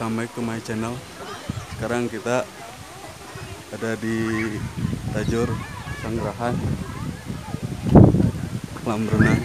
welcome back to my channel. Sekarang kita ada di Tajur Sanggrahan Kolam renang